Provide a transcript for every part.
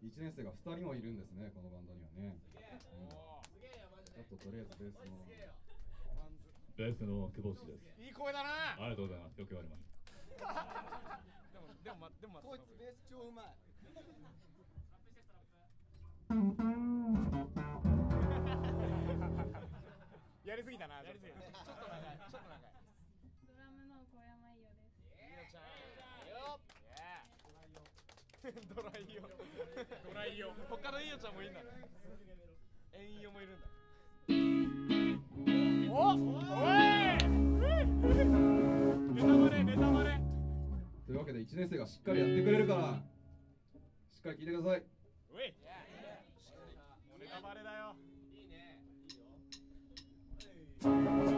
1年生が2人もいるんですねこのバンドにはね、うん、ちょっととりあえずベースのベースの久保氏です。いい声だなありがとうございますよく言われますでもでもまでもこいつベース超うまいやりすぎたなやりすぎたちょっと長い。ちょっと長い。ドラムの小山伊代です。いいよちゃん ドライヨドライヨ他のいいよちゃんもいいんだ。エンヨもいるんだ。おおい。ネタバレネタバレ。というわけで1年生がしっかりやってくれるからしっかり聞いてください。おい。ネタバレだよ。いいね。One more time.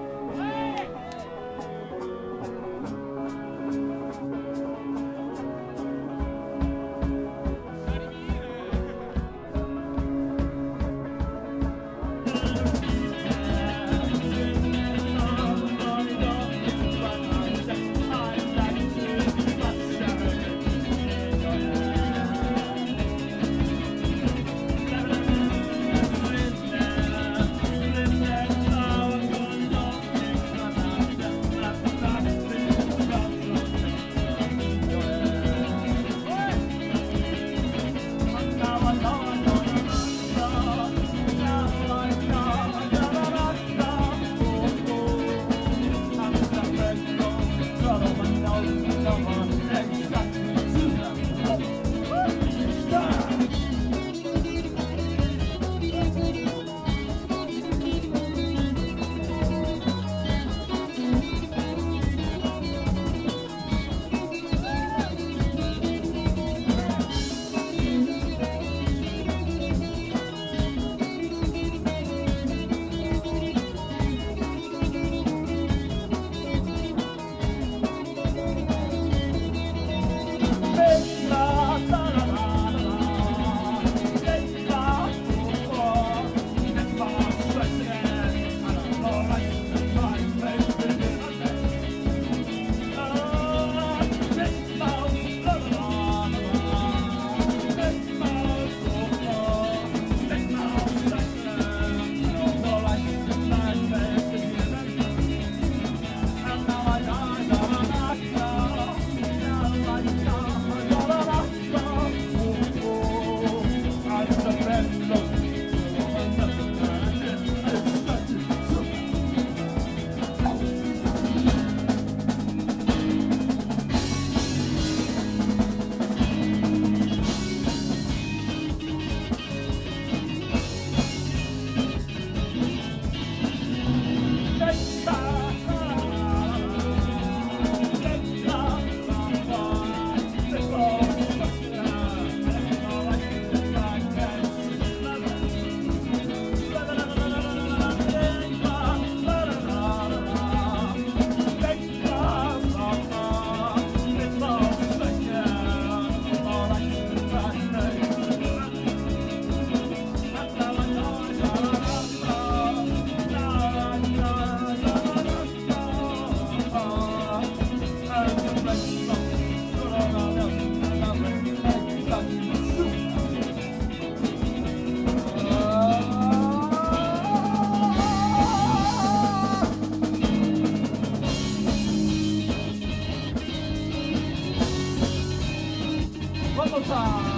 我操